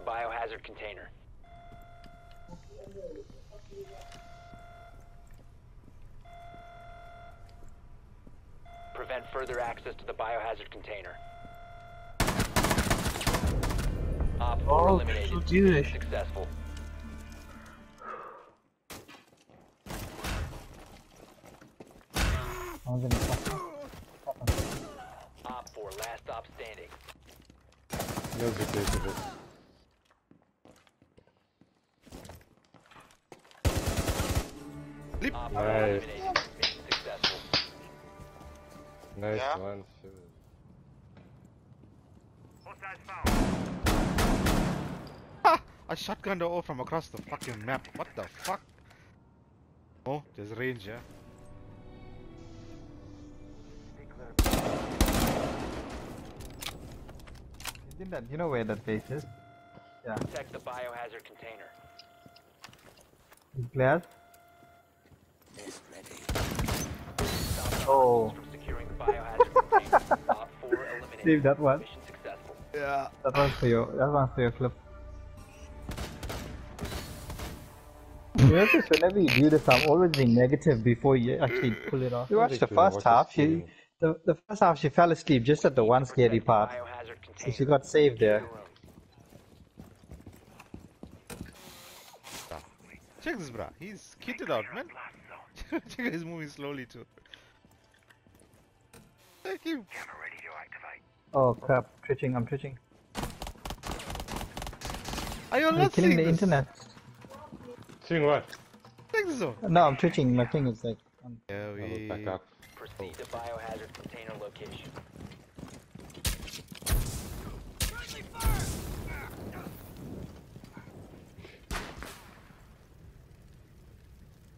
biohazard container. Prevent further access to the biohazard container. Op 4 Oh, eliminated. Jewish. Successful. I'm gonna fuck Op 4, last stop standing. No details of it. Op 4 Nice. eliminated. Mission successful. Nice Yeah. one. Shit. I shotgunned her off from across the fucking map. What the fuck? Oh, there's range, yeah. Isn't that, you know where that base is? Yeah. Protect the biohazard container. Glass? Oh. Stop Oh. from securing the biohazard container. Op 4 eliminated. Save that one. Mission successful. Yeah. That one's for your, that one's for your clip. You notice whenever you do this, I'm always being negative before you actually pull it off. You watched the first half, she, the, the first half she fell asleep just at the one scary part. Biohazard So container. she got saved there. Check this, bruh. He's kitted out, man. Check he's moving slowly too. Thank you. Oh crap, twitching, I'm twitching. Are you You're not killing the this? internet. Seeing what? Check this out. No, I'm twitching, my thing is like, Yeah, I will we. back up. Proceed to biohazard container location.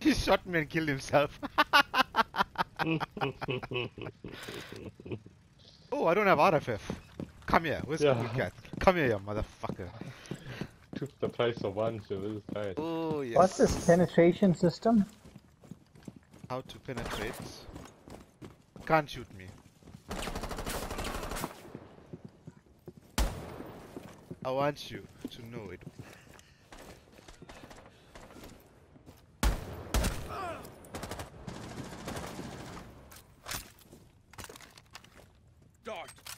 He shot me and killed himself. oh, I don't have RFF. Come here. Where's Yeah. the cat? Come here, you motherfucker. Took the price of one, so this is nice. Oh, yes. what's this penetration system? How to penetrate. Can't shoot me. I want you to know it. Once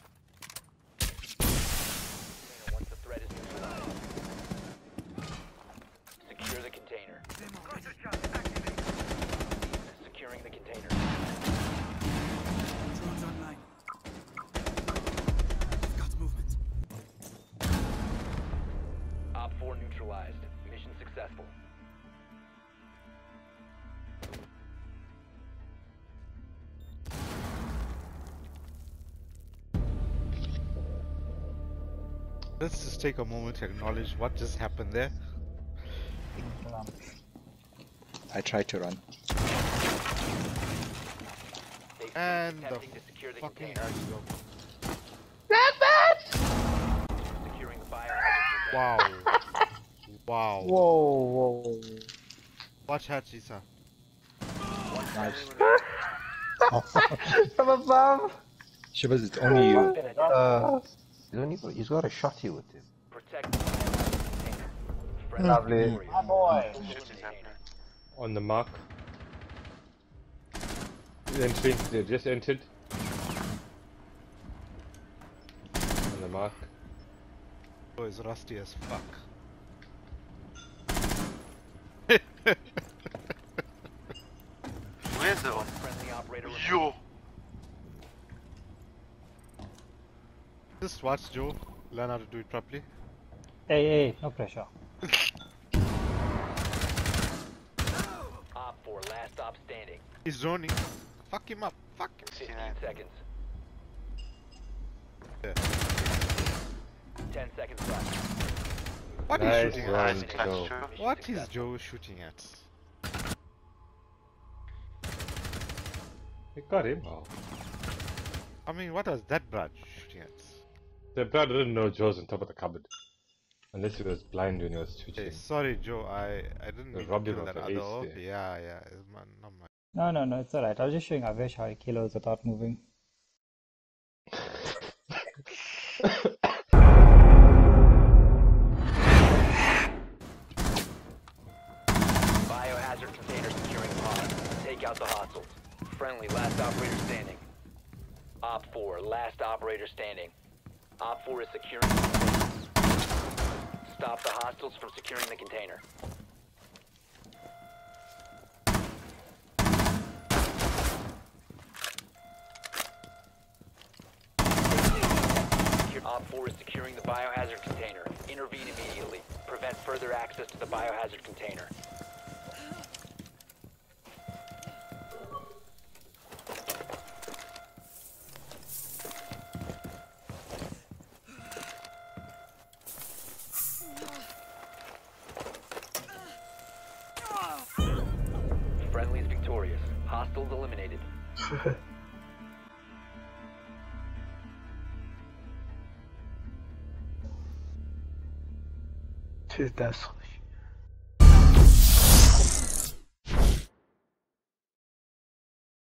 Let's just take a moment to acknowledge what just happened there. I tried to run. And the attempting to the fucking container. axe. Securing the biohazard. Wow. wow. Whoa, whoa. Watch out, sir. Nice. From above! Shivers, it's only you. Uh, He's, only got, he's got a shotty with him. Protect the biohazard Lovely. My boy. On the mark. Entering, they just entered. On the mark. Oh, it's rusty as fuck. Where's the One friendly operator remaining. Yo! Just watch Joe learn how to do it properly. Hey, hey, no pressure. Op 4, last stop standing. He's zoning. Fuck him up. Fuck him. 15 seconds. Yeah. 10 seconds left. What is Nice shooting one, at? Nice Joe. Joe. What is Joe shooting at? We got him. Oh. I mean, what was that Brad shooting at? The bad didn't know Joe's on top of the cupboard. Unless he was blind when he was twitching. Hey, sorry, Joe. I, I didn't mean robbed you kill that other there. Yeah, yeah. It's my, not my... No, no, no. It's alright. I was just showing Avesh how he kills without moving. Biohazard container securing pod. Take out the hostiles. Friendly, last operator standing. Op 4, last operator standing. Op 4 is securing. Stop the hostiles from securing the container. Op 4 is securing the biohazard container. Intervene immediately. Prevent further access to the biohazard container. Hostiles eliminated. Two deaths.